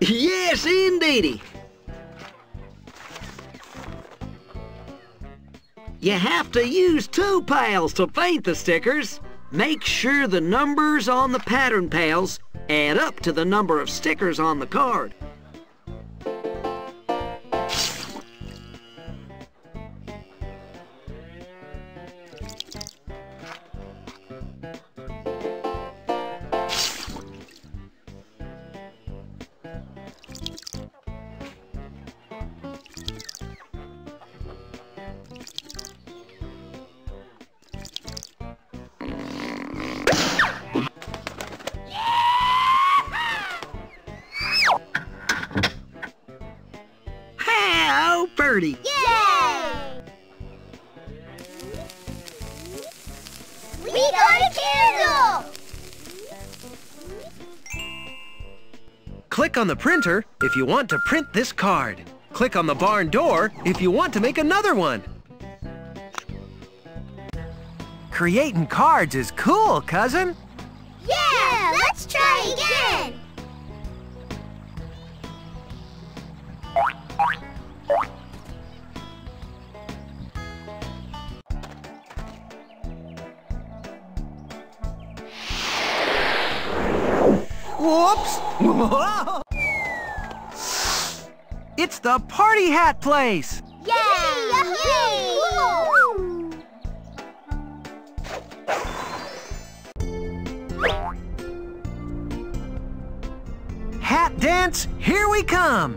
Yes, indeedy. You have to use two pails to paint the stickers. Make sure the numbers on the pattern pails add up to the number of stickers on the card. How pretty! Yay! We got a candle! Click on the printer if you want to print this card. Click on the barn door if you want to make another one. Creating cards is cool, cousin. Yeah, let's try again! It's the party hat place! Yeah! Yay! Cool! Hat dance, here we come!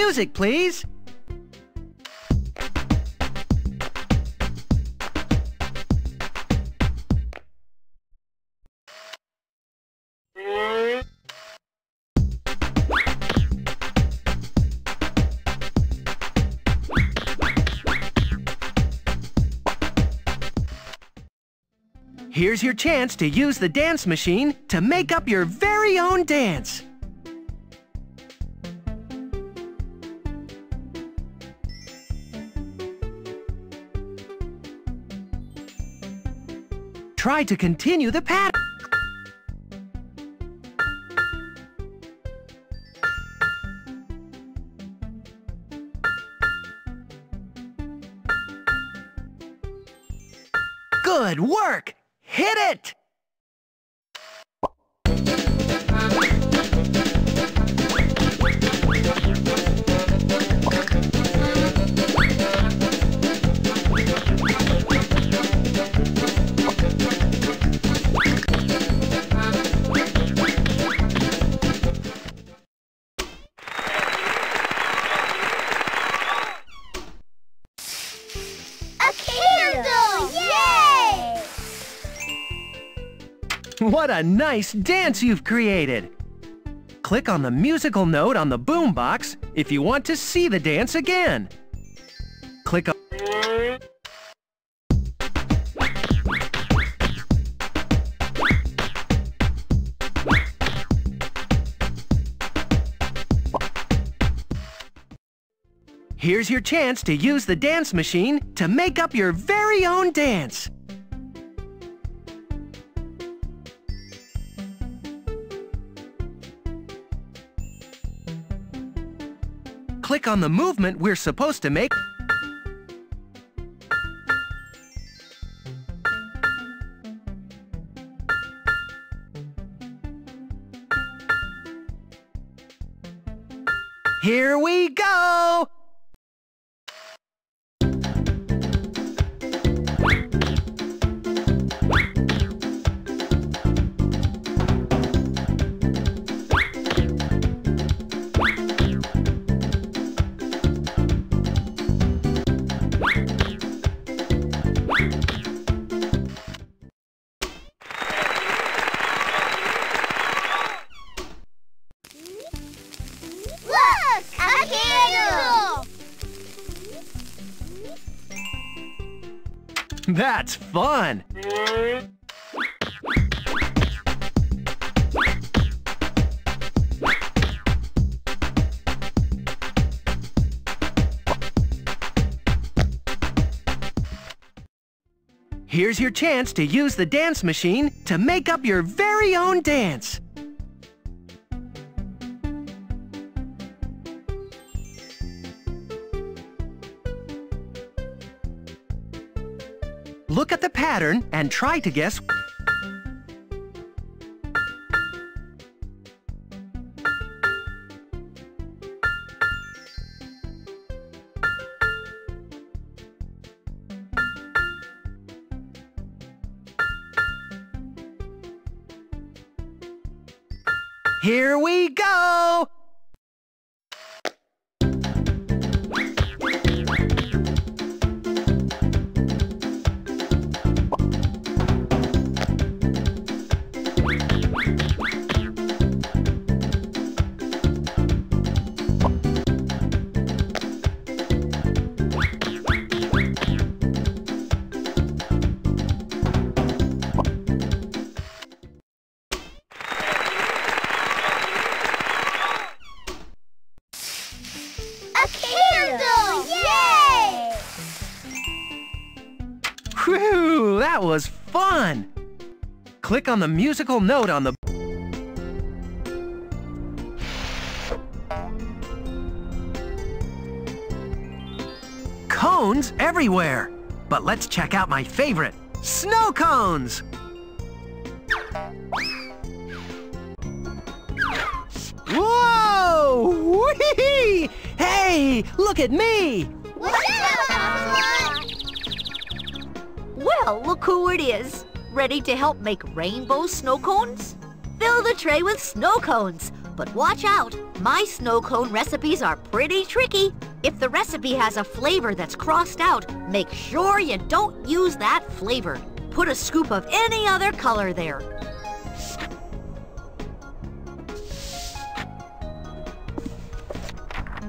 Music, please. Here's your chance to use the dance machine to make up your very own dance. Try to continue the pattern. What a nice dance you've created! Click on the musical note on the boombox if you want to see the dance again. Click on Here's your chance to use the dance machine to make up your very own dance. Click on the movement we're supposed to make. That's fun! Here's your chance to use the dance machine to make up your very own dance. Look at the pattern and try to guess that was fun! Click on the musical note on the Cones everywhere! But let's check out my favorite, snow cones! Whoa! Whee! Hey, look at me! Well, look who it is. Ready to help make rainbow snow cones? Fill the tray with snow cones. But watch out, my snow cone recipes are pretty tricky. If the recipe has a flavor that's crossed out, make sure you don't use that flavor. Put a scoop of any other color there.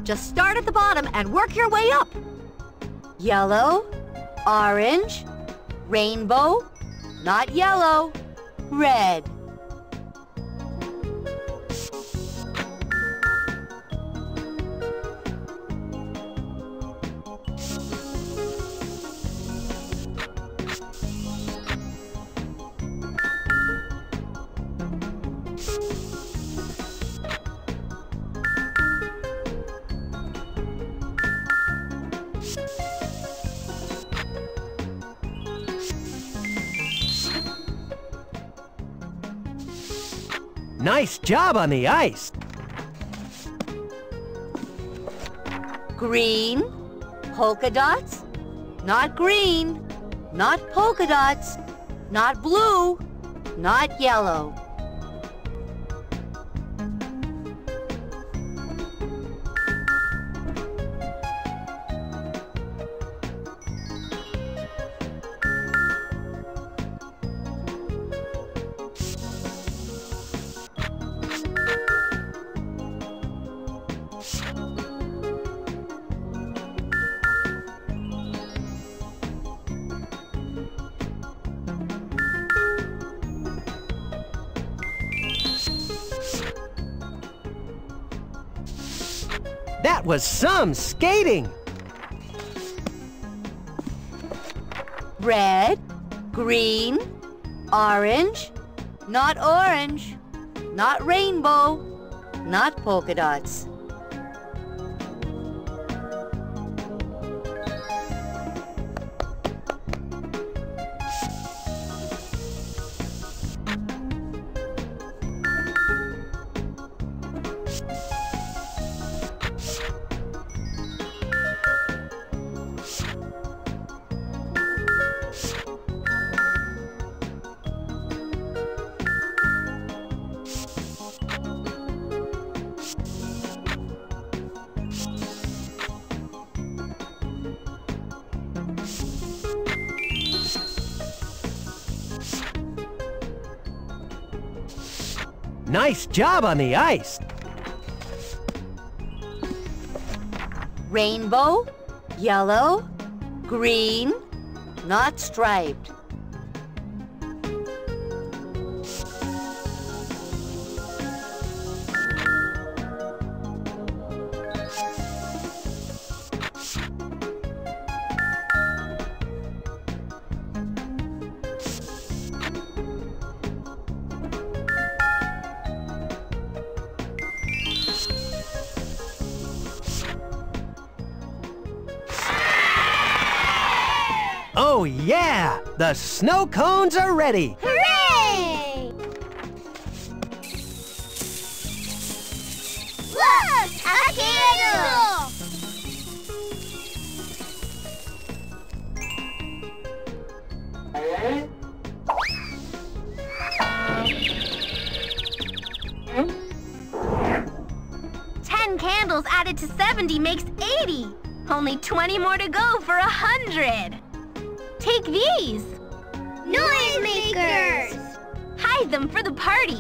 Just start at the bottom and work your way up. Yellow, orange, rainbow, not yellow, red. Nice job on the ice! Green, polka dots, not green, not polka dots, not blue, not yellow. That was some skating! Red, green, orange, not orange, not rainbow, not polka dots. Nice job on the ice! Rainbow, yellow, green, not striped. Oh yeah! The snow cones are ready! Hooray! Look! A candle! Ten candles added to 70 makes 80. Only 20 more to go for a 100. Take these. Noisemakers! Hide them for the party.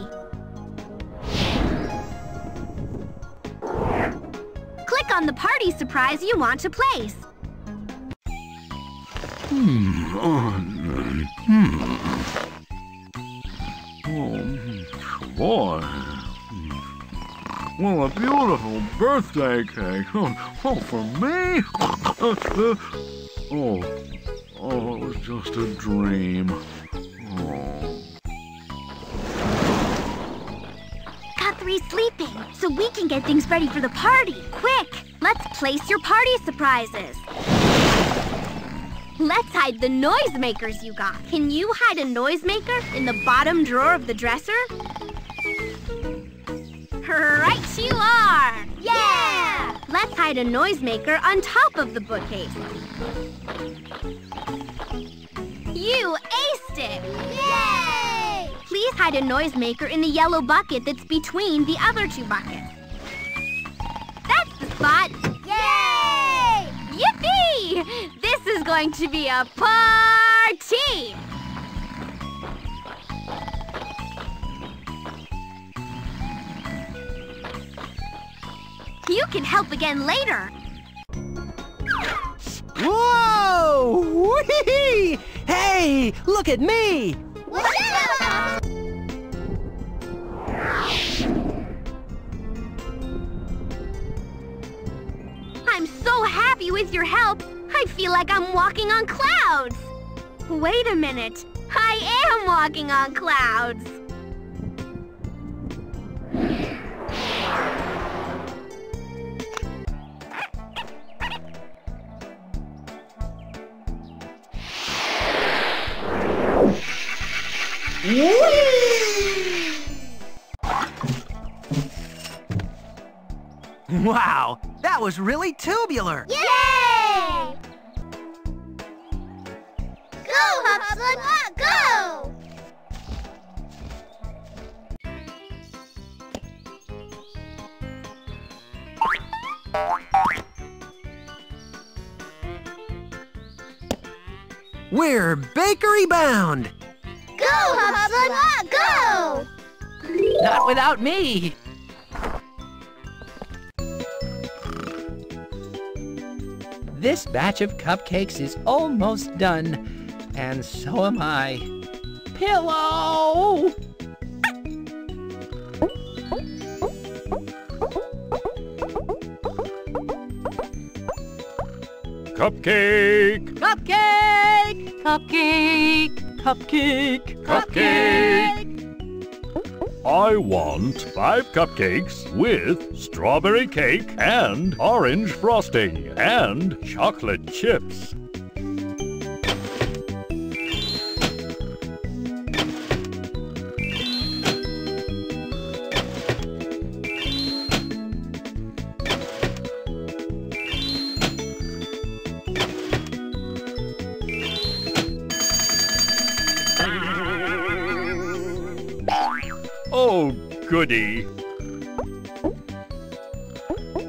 Click on the party surprise you want to place. hmm hmm Oh, boy. Well, a beautiful birthday cake. Oh, for me? oh, it was just a dream. Guthrie's sleeping, so we can get things ready for the party. Quick, let's place your party surprises. Let's hide the noisemakers you got. Can you hide a noisemaker in the bottom drawer of the dresser? Right you are! Yeah! Let's hide a noisemaker on top of the bookcase. You aced it! Yay! Please hide a noisemaker in the yellow bucket that's between the other two buckets. That's the spot! Yay! Yippee! This is going to be a party! You can help again later. Whoa! Whee! Look at me! I'm so happy with your help. I feel like I'm walking on clouds. Wait a minute. I am walking on clouds. Wow, that was really tubular! Yay! Go, Hopsalot! Go! We're bakery bound! Go, Hopsalot! Go! Not without me! This batch of cupcakes is almost done, and so am I. Pillow! Cupcake! Cupcake! Cupcake! Cupcake! Cupcake! I want five cupcakes with strawberry cake and orange frosting and chocolate chips. Goody.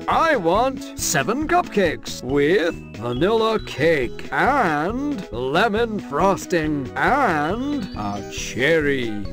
I want seven cupcakes with vanilla cake and lemon frosting and a cherry